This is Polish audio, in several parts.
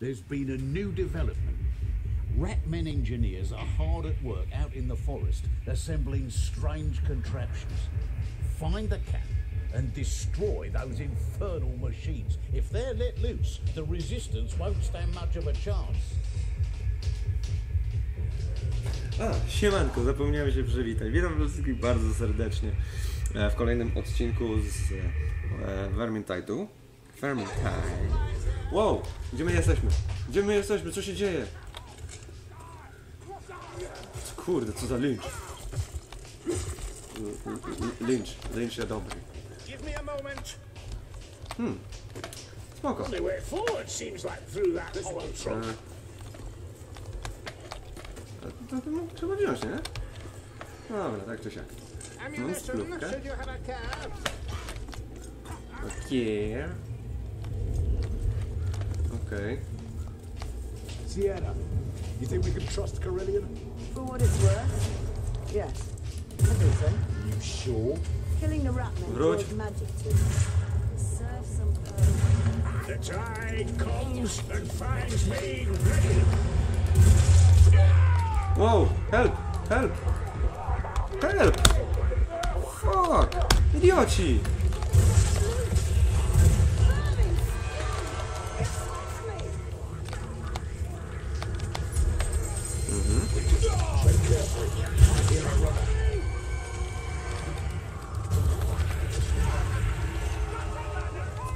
there's been a new development. Ratmen engineers are hard at work out in the forest assembling strange contraptions. Find the camp and destroy those infernal machines. If they're let loose, the resistance won't stand much of a chance. A, siemanko, zapomniałem się przywitać. Witam wszystkich bardzo serdecznie w kolejnym odcinku z e, Vermintide'u. Vermintide. Wow, gdzie my jesteśmy? Gdzie my jesteśmy? Co się dzieje? Kurde, co za lincz. L- l- Lincz, lincz jest dobry. Moment. Spoko. To, to, no, trzeba wziąć, nie? Dobra, tak czy siak. Ammunition, spluwkę. should you have a cab? Okej. Okej. Sienna, you think we can trust Carillion? For what it's worth, yes. I think so. You sure? Killing the ratman Wróć. draws magic to. Serve some purpose. The tide comes and finds me ready. Wow, help, help, help! Fuck! Idioci!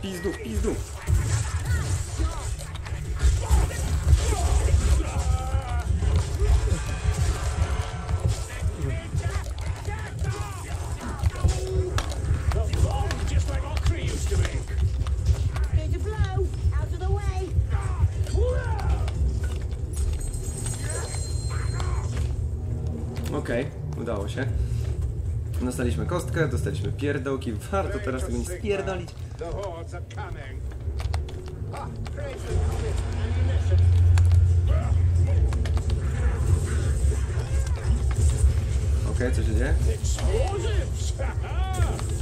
The way! Okej, udało się. Dostaliśmy kostkę, dostaliśmy pierdołki. Warto teraz tego nie spierdolić. The hordes are coming. Ah, great. Ammunition. Okej, co się dzieje? Explosives!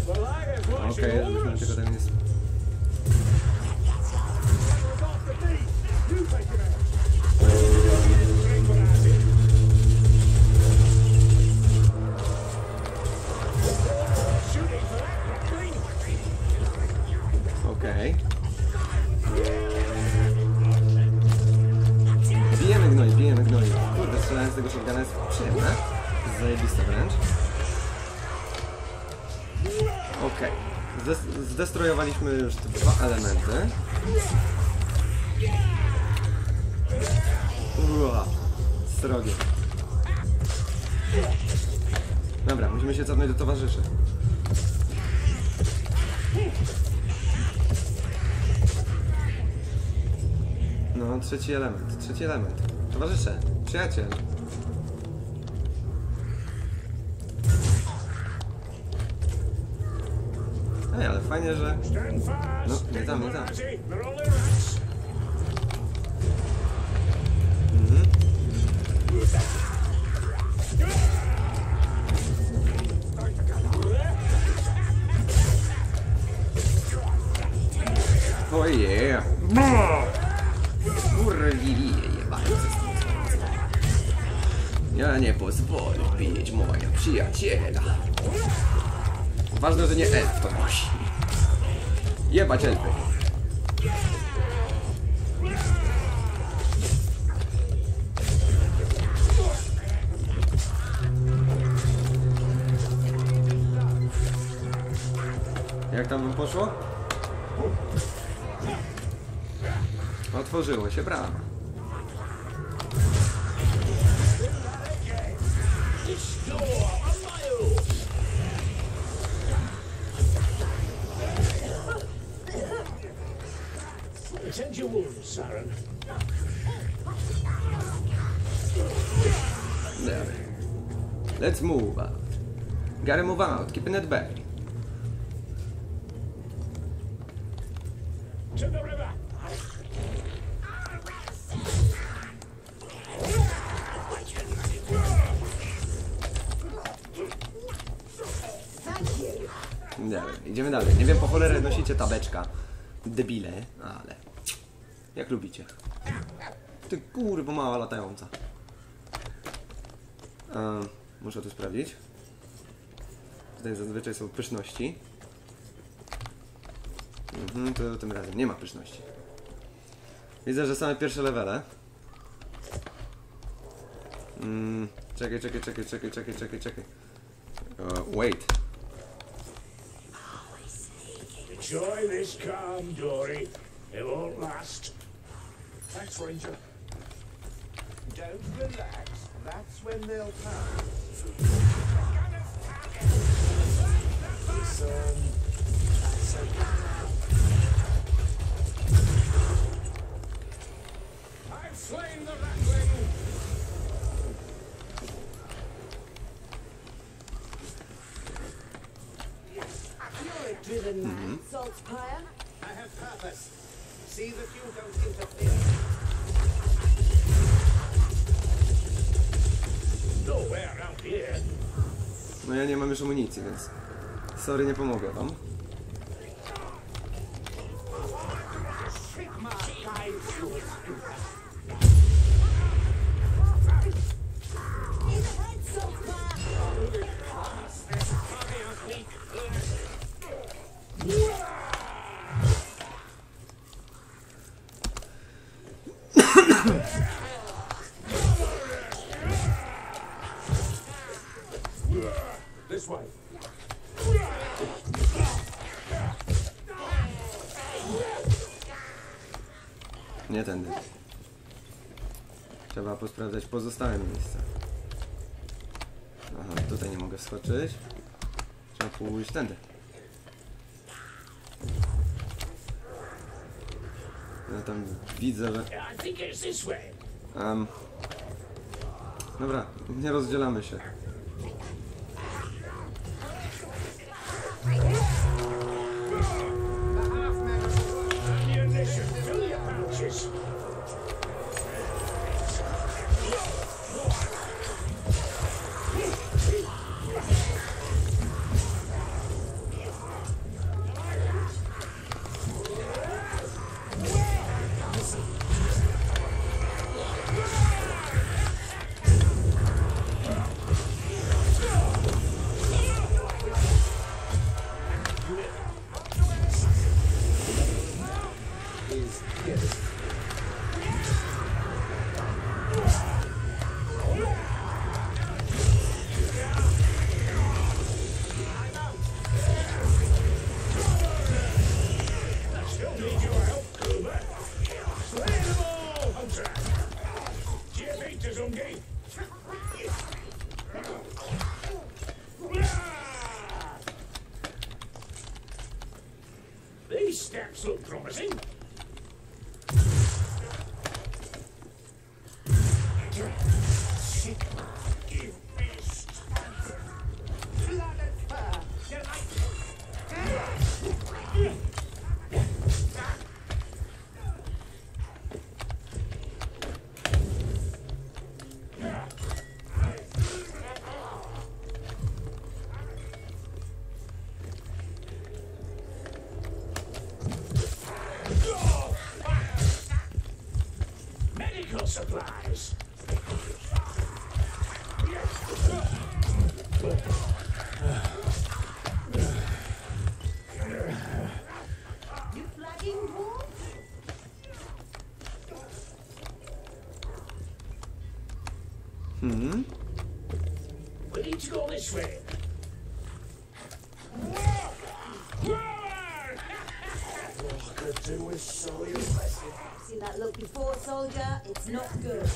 the liars watching Okej, żebyśmy orders. tylko tak nie... trzeci element, trzeci element. Towarzysze, przyjaciel. Ej, ale fajnie, że... No, nie tam, nie tam. Oh yeah! Ja nie pozwolę bić moja przyjaciela. Ważne, że nie elf to nosi. Jebać elfy. Jak tam wam poszło? Otworzyło się brama. Your wounds. Let's move out. Gotta move out, keeping it back. Idziemy dalej. Nie wiem po cholerę nosicie tabeczka. Debile, ale... Jak lubicie. Ty kurbo mała latająca. Ehm, muszę to sprawdzić. Tutaj zazwyczaj są pyszności. Mhm, to tym razem nie ma pyszności. Widzę, że same pierwsze levele. Mm, czekaj, czekaj, czekaj, czekaj, czekaj, czekaj, czekaj. Uh, wait. Enjoy this calm, Dory. It won't last. Thanks, Ranger. Don't relax. That's when they'll come. This, um, that's okay. I've slain the ratling. You're a driven man, Saltspire. I have purpose. See that you don't interfere. Nowhere around here. No ja nie mam już amunicji, więc... Sorry, nie pomogę wam. Sigma guides you. Trzeba posprawdzać pozostałe miejsca. Aha, tutaj nie mogę wskoczyć. Trzeba pójść tędy. Ja tam widzę, że... Um, dobra, nie rozdzielamy się. Not good.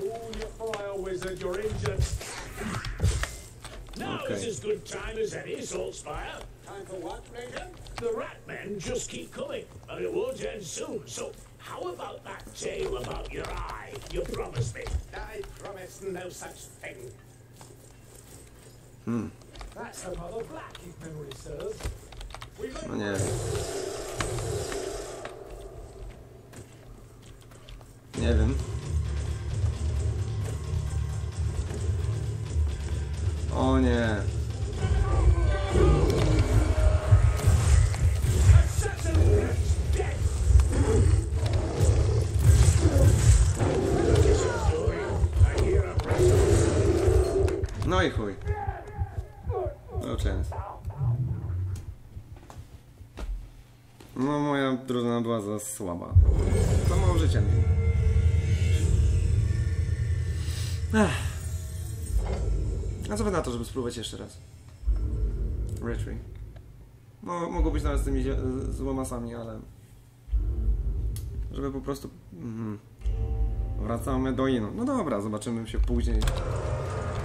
Hold your fire, wizard. You're injured. Now Okay. is as good time as any, Saltspire. Time for what, Ranger? The rat men just keep coming, and it won't end soon. So, how about that tale about your eye? You promised me. I promise no such thing. Hmm. That's the Mother Black, if memory serves. We may No nie wiem. O nie. No i chuj. No część. No moja drużyna była za słaba. To mało życie. mieli. Ech. A co by na to, żeby spróbować jeszcze raz? Retry. No, mogło być nawet z tymi zie- z łomasami, ale... Żeby po prostu... Mhm. Wracamy do Inu. No dobra, zobaczymy się później.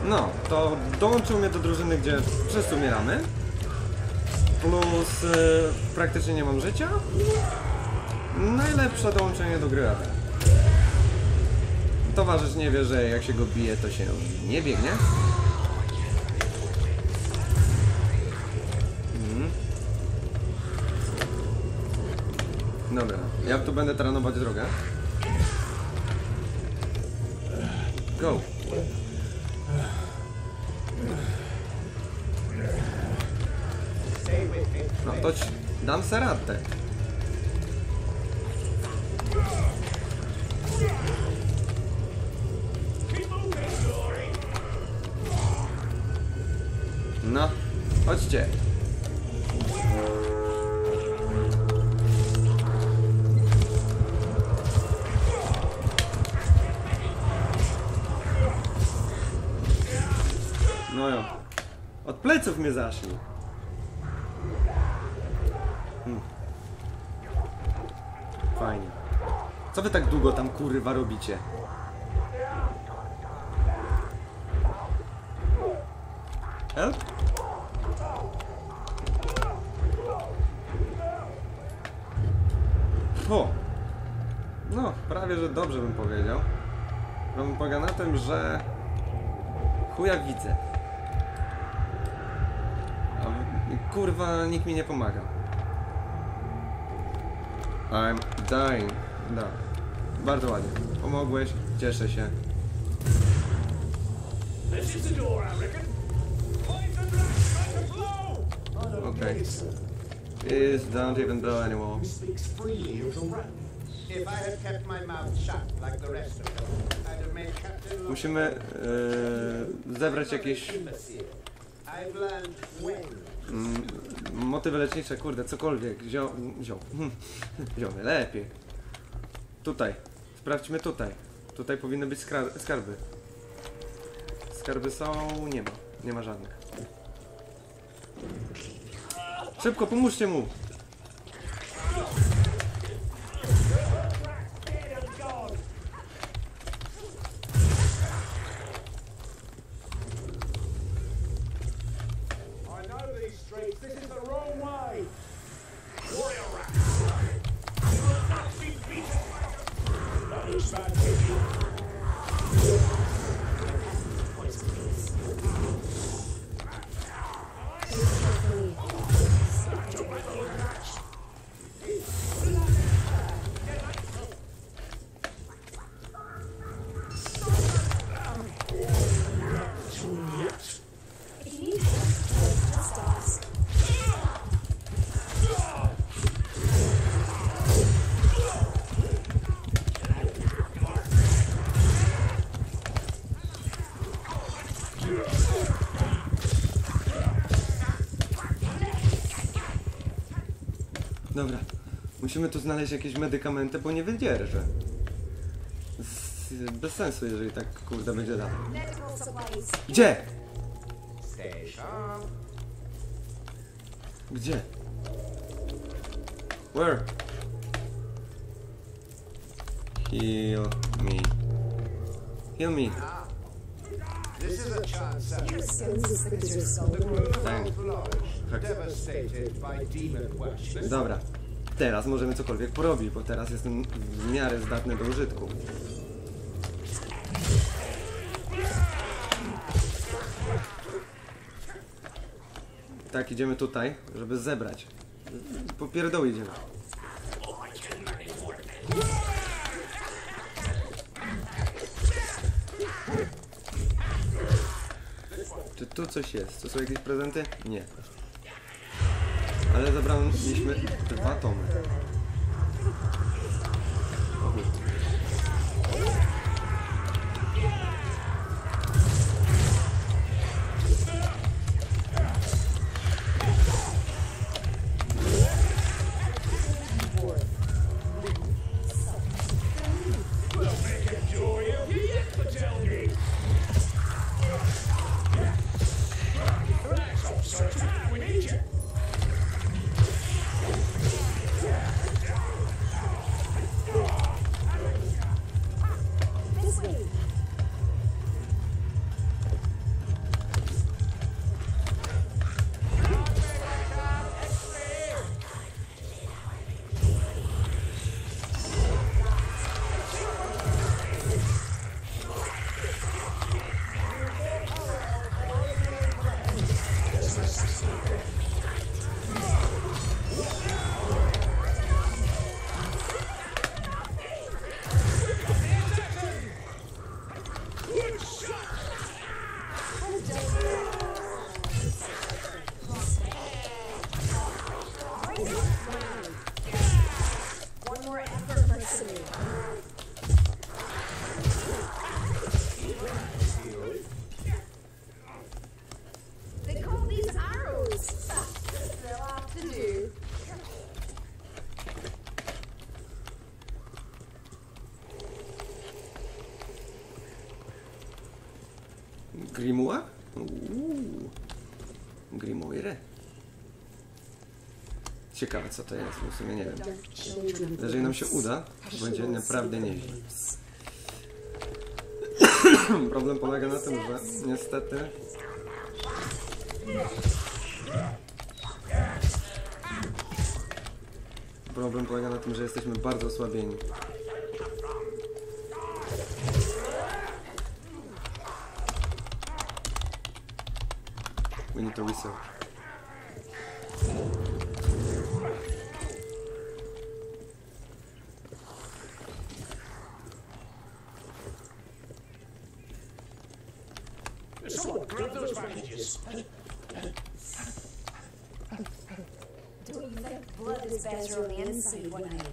No, to dołączył mnie do drużyny, gdzie wszyscy umieramy. Plus y, praktycznie nie mam życia. Najlepsze dołączenie do gry. Towarzysz nie wie, że jak się go bije, to się nie biegnie. Dobra, ja tu będę trenować drogę. Go. No to ci dam seratę. No, Pleców mnie zaszli. Hmm. Fajnie. Co wy tak długo tam kurwa robicie? Help? No, prawie że dobrze bym powiedział. Problem polega na tym, że chuja widzę. Kurwa, nikt mi nie pomaga. I'm dying. Da. Bardzo ładnie. Pomogłeś, cieszę się. Okay. Please don't even blow anymore. Musimy yy, zebrać jakieś mm, motywy lecznicze, kurde, cokolwiek. Zio... Zio... Ziomy, lepiej. Tutaj. Sprawdźmy tutaj. Tutaj powinny być skarby. Skarby są... nie ma. Nie ma żadnych. Szybko, pomóżcie mu! Musimy tu znaleźć jakieś medykamenty, bo nie wydzierżę. Bez sensu, jeżeli tak kurde będzie dalej. Gdzie? Gdzie? Where? Heal me. Heal me. This is a chance Your your soul. Dobra. Teraz możemy cokolwiek porobić, bo teraz jestem w miarę zdatny do użytku. Tak, idziemy tutaj, żeby zebrać. Po pierdoły idziemy. Czy tu coś jest? To są jakieś prezenty? Nie. Ale zebraliśmy dwa tomy. Ciekawe co to jest, w sumie nie wiem. Jeżeli nam się uda, to będzie naprawdę nieźle. Problem polega na tym, że niestety Problem polega na tym, że jesteśmy bardzo osłabieni. We need to research. สื่来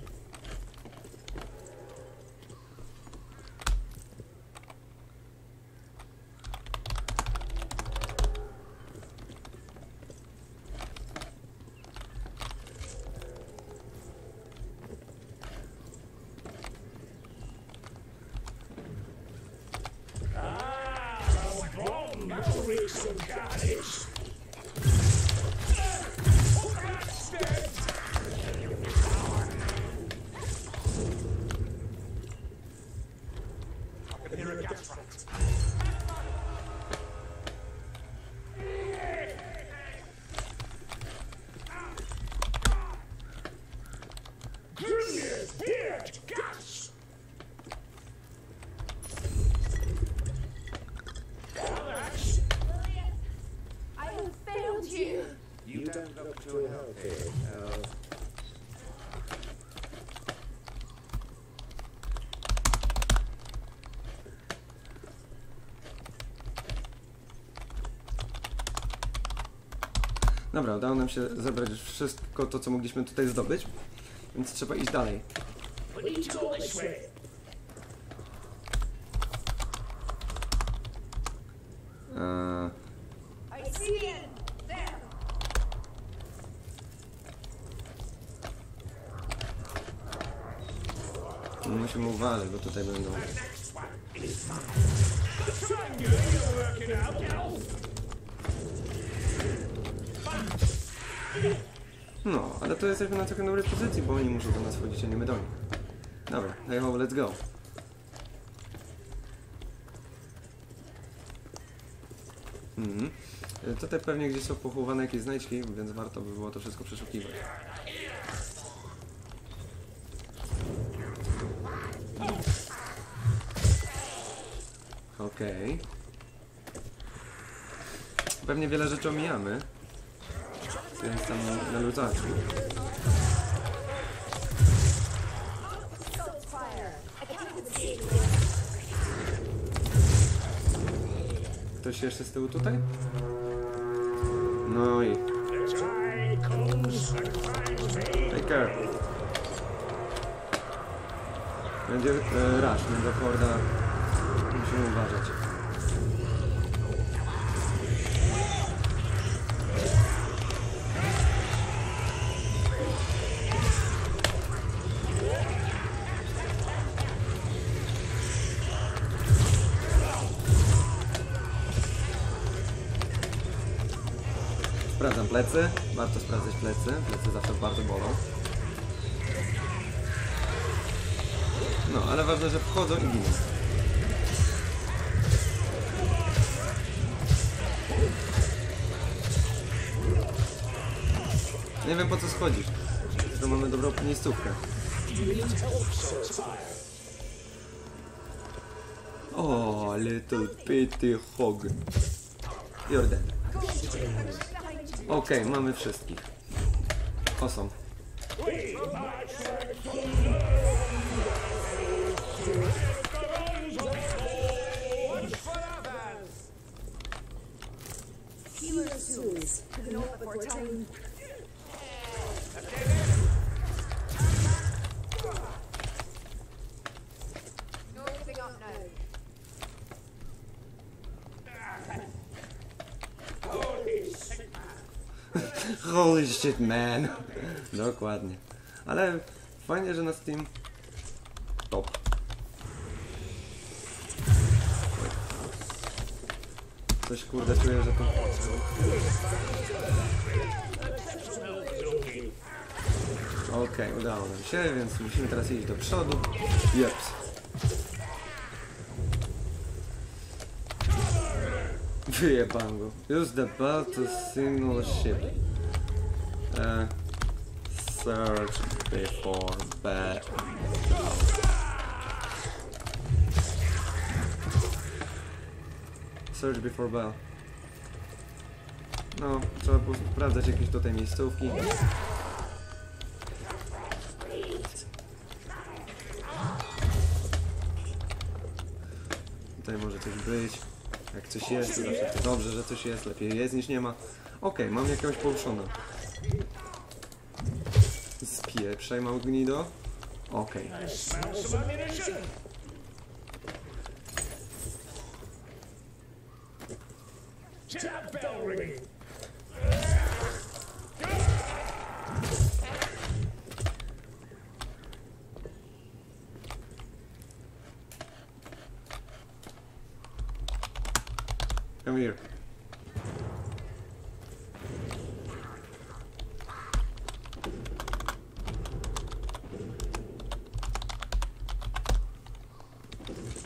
Dobra, udało nam się zebrać już wszystko to, co mogliśmy tutaj zdobyć, więc trzeba iść dalej. Eee, musimy uważać, bo tutaj będą... ale to jesteśmy na całkiem dobrej pozycji, bo oni muszą do nas wchodzić, a nie my do nich. Dobra, hey ho, let's go. Mhm. E, Tutaj pewnie gdzieś są pochowane jakieś znajdźki, więc warto by było to wszystko przeszukiwać. Okej. Pewnie wiele rzeczy omijamy, więc tam na see Ktoś jeszcze z tyłu tutaj? No i take care. Będzie e, rush, będzie horda. Musimy uważać. Plecy. Warto sprawdzać plecy. Plecy zawsze bardzo bolą. No, ale ważne, że wchodzą i giną. Nie wiem po co schodzisz. To mamy dobrą miejscówkę. O, little bitty hog. Jordan. Okej, mamy wszystkich. Tools. Could Holy shit, man. Dokładnie. Ale fajnie, że na Steam top. Coś kurde czuję, że to... Okej, udało nam się, więc musimy teraz iść do przodu. Jeps. Wyjebam go. Use the bell to signal ship. Uh, search before bed. Search before bell. No, trzeba było sprawdzać jakieś tutaj miejscówki. Tutaj może coś być. Jak coś jest, to dobrze, że coś jest. Lepiej jest niż nie ma. Okej, mam jakiegoś poruszona. Spieprzaj, mały gnido. Okej. Bell ringing.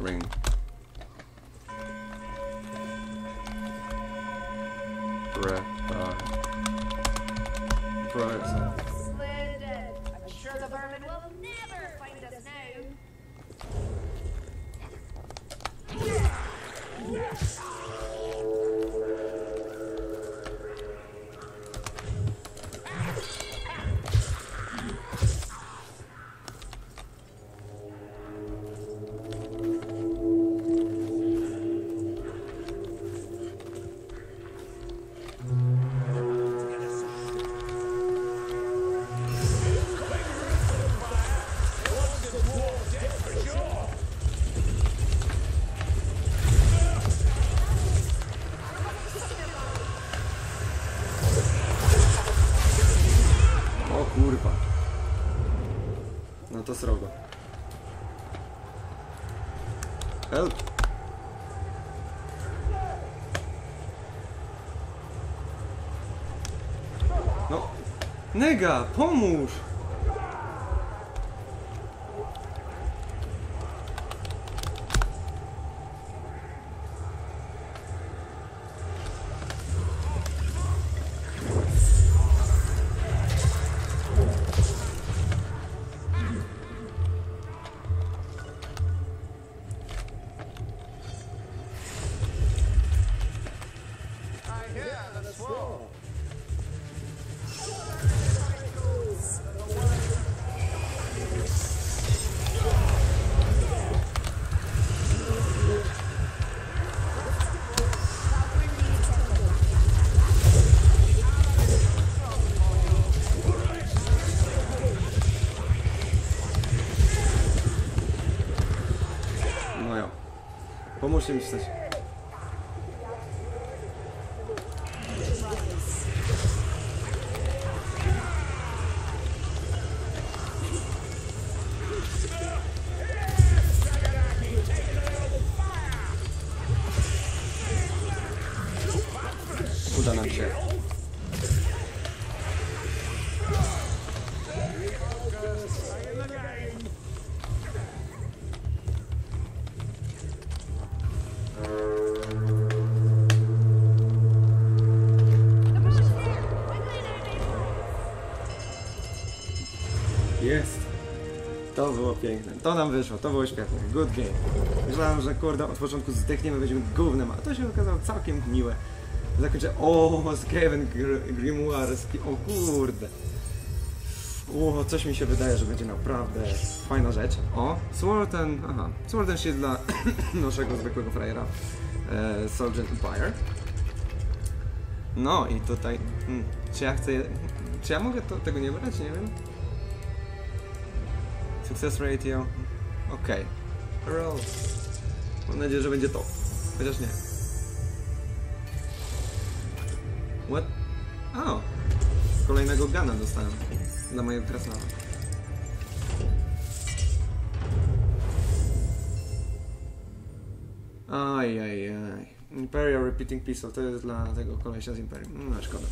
Ring. Nega, pomóż! Pomóżcie mi wstać. To nam wyszło, to było świetne. Good game. Myślałem, że kurde od początku zdechniemy, będziemy gównem, a to się okazało całkiem miłe. Zakończę. O, Skaven Gr Grimoire. ski- O kurde. O, coś mi się wydaje, że będzie naprawdę fajna rzecz. O, Sword and... Aha, Sword and Shield dla naszego zwykłego frajera. E, Soldier Empire. No i tutaj... Hmm, czy ja chcę... Czy ja mogę to, tego nie brać? Nie wiem. Success ratio. Okej. Roll. Mam nadzieję, że będzie to. Chociaż nie. What? O! Kolejnego gana dostałem. Dla mojego krasnala. Aj, aj, aj. Imperial Repeating Pistol to jest dla tego kolesia z Imperium. No, szkoda.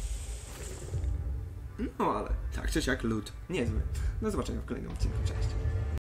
No ale tak czy siak loot. Niezły. Do zobaczenia w kolejnym odcinku. Cześć.